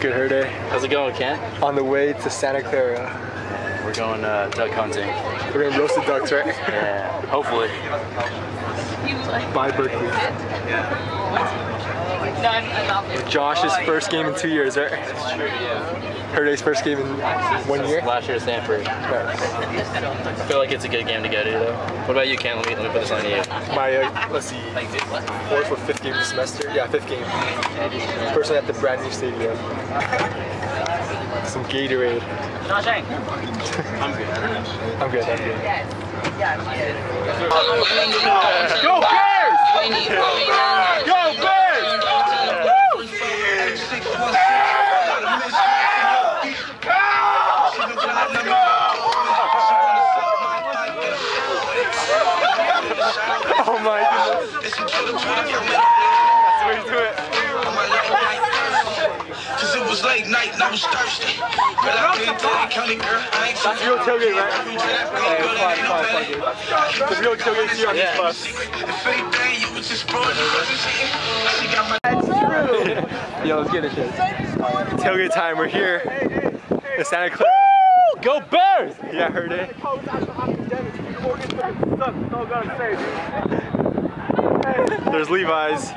good, Herde? How's it going, Kent? On the way to Santa Clara. We're going uh, duck hunting. We're gonna roast the ducks, right? Yeah, hopefully. Bye, Berkeley. Josh's first game in two years, right? Herde's first game in one year. Last year at Stanford. I feel like it's a good game to go to, though. What about you, Kent? Let me, let me put this on you. My, uh, let's see, fourth or fifth game this semester. Yeah, fifth game. First one at the brand new stadium. Some Gatorade. I'm good. I'm good, I'm good. Go Bears! Go Bears! Oh my goodness. That's the way to do it. Cause it was late night and I was thirsty. But I been to that county girl. I ain't That's real tailgate, right? Yeah, it's fine, fine, fine, dude. The real tailgate here on this bus. If anything, you was just broad. You wasn't seeing. She got my Yo, let's get this shit. Tailgate time, we're here in Santa Clara. Go Bears! Yeah, I heard it. There's Levi's.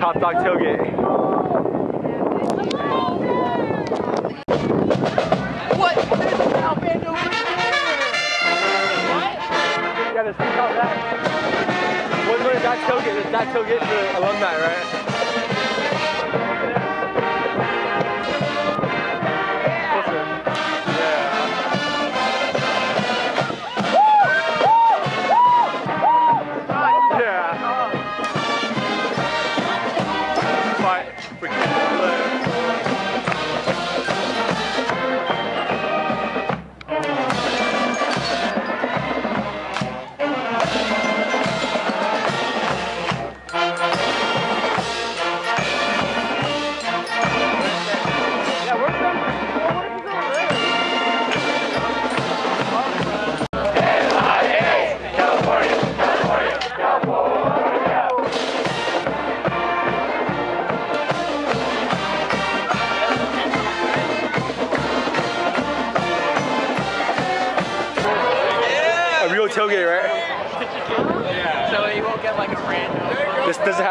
Top Dog Tailgate. What? Albano Yeah, there's top that. What's what that tailgate? There's that tailgate for alumni, right?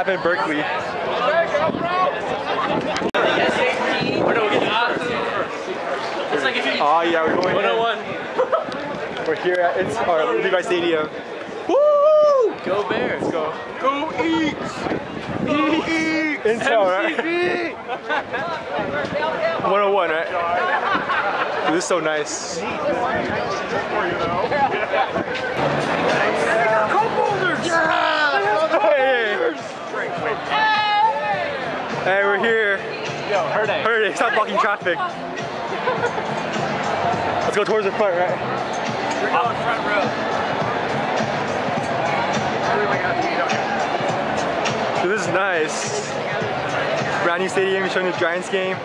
Happen in Berkeley. It's like Oh yeah, we're going in. 101. We're here at it's our Levi Stadium. Woo! Go Bears. Let's go. Go Eats! Go Eats! Intel, right? 101, right? Dude, this is so nice. Hey. Hey, we're here. Yo, it. Stop blocking traffic. Let's go towards the front, right? We're going front row. This is nice. Brand new stadium showing the Giants game.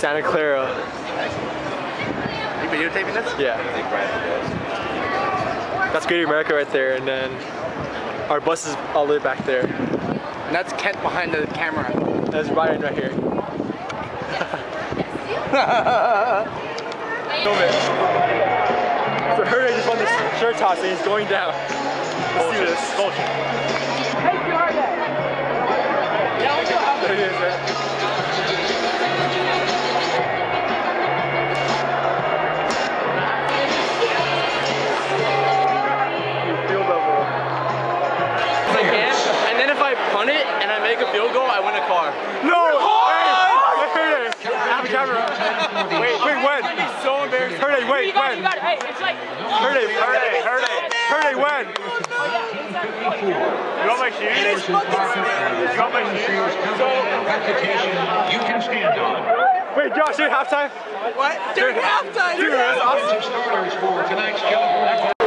Santa Clara. You videotaping this? Yeah. That's Great America right there, and then our bus is all the way back there. And that's Kent behind the camera. That's Ryan right here. Film it. So Herde just won this shirt toss and he's going down. Let's do this. Bullshit. There he is, right? Wait, wait, when? So embarrassing. Herde, wait, when? Hey, it's like Herde, Herde, Herde. Herde, when? You want my shoes? You want my shoes? you can stand on. Wait, Josh, during halftime? What? During halftime! Dude, that's awesome. Starters for tonight's California.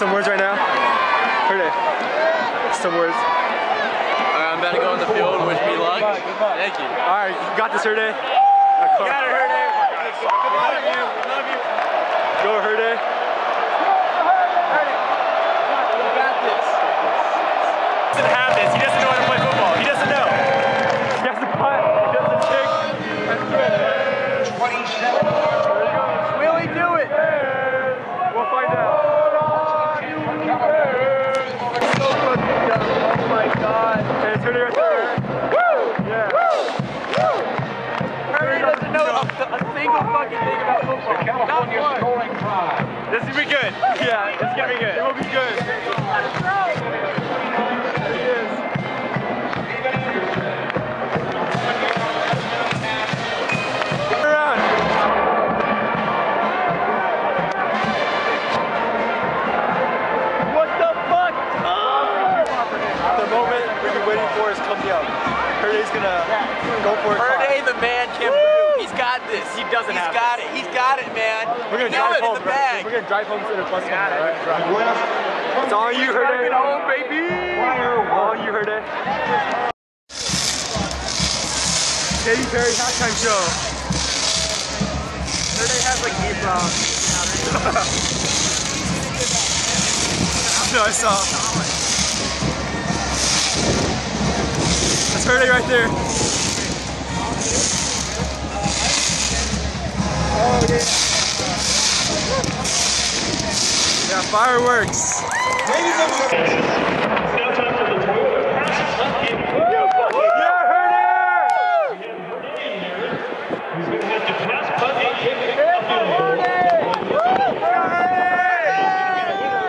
Some words right now. Heard it. Some words. Alright, I'm about to go on the field. Wish me luck. Thank you. All right, you got this, Herde. Got it, Herde. Love you. Love you. Go, Herde. Good. Yeah, it's gonna be good. It will be good. It is. Turn around. What the fuck? The moment we've been waiting for is coming up. Herde's gonna go for it. Hurley, the man, can brew. He's got this. He doesn't He's have got it. He's got it, man. We're gonna drive home. in the right? bag. We're gonna drive home to the bus stop, right? It's all you, Herde. Eh? home, baby. All you, Herde. Eh? Katy Perry halftime show. Hurley has like eight rounds. No, I saw. That's Herde right there. Fireworks. Yeah, Herde! He's going to have to pass, punt, and kick it up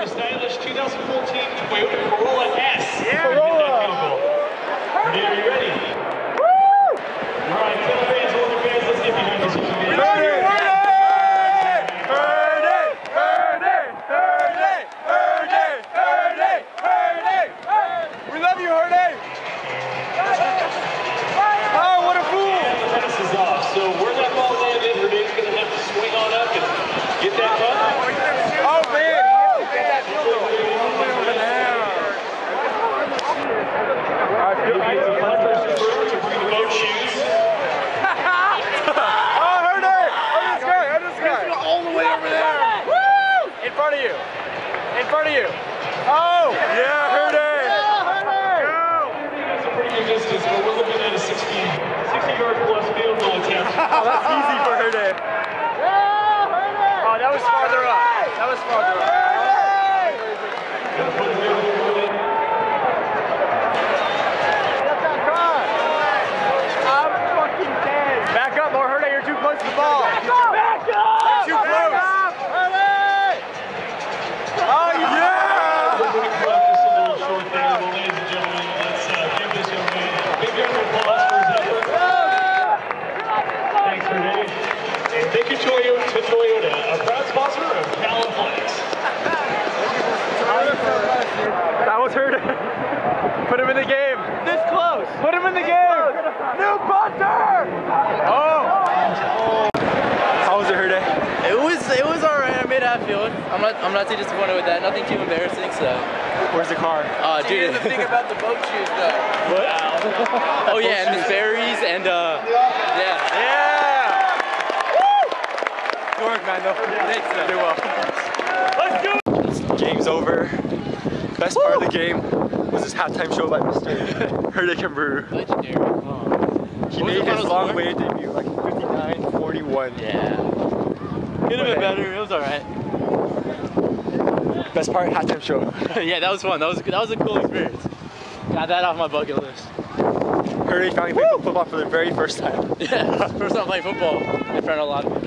the stylish 2014 Toyota In front of you! Oh! Yeah, Herde! Oh, that's a pretty good distance, but we're looking at a 60, 60 yard plus field goal attempt. Oh, that's easy for Herde. Oh, that was farther up. That was farther up. I'm fucking dead. Back up, or Herde, you're too close to the ball. Back up! Back up! You're too close. Oh, yeah! Quick practice a little short there. Well, ladies and gentlemen, let's uh, give this young man a big round of applause for his effort. Thanks, Renee. And thank you, Toyota, to Toyota, a proud sponsor of Cal Athletics. That was Herde. Put him in the game. This close. Put him in the game. New punter. Oh. How was it, Herde? It was it was alright. I made half field. I'm not I'm not too disappointed with that. Nothing too embarrassing. So, Where's the car? uh, Here's dude. the thing about the boat shoes, though. What? oh yeah, and the berries and uh, yeah. Yeah! Good work, man. No, Thanks, man. did well. Let's go! Game's over. Best part of the game was this halftime show by Mr. Herde Kimbrough. Legendary. He made his long way debut, like 59-41. Yeah. Could have been better. It was alright. Best part, halftime show. yeah, that was fun. That was that was a cool experience. Got that off my bucket list. Herde finally played football for the very first time. Yeah, first time playing football in front of a lot of people.